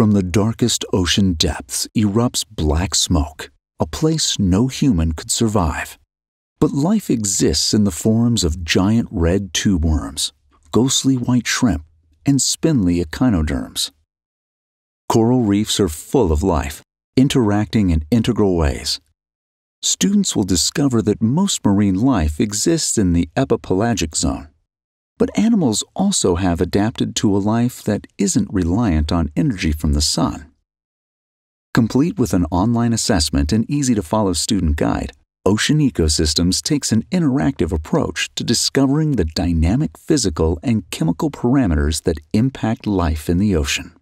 From the darkest ocean depths erupts black smoke, a place no human could survive. But life exists in the forms of giant red tube worms, ghostly white shrimp, and spindly echinoderms. Coral reefs are full of life, interacting in integral ways. Students will discover that most marine life exists in the epipelagic zone. But animals also have adapted to a life that isn't reliant on energy from the sun. Complete with an online assessment and easy to follow student guide, Ocean Ecosystems takes an interactive approach to discovering the dynamic physical and chemical parameters that impact life in the ocean.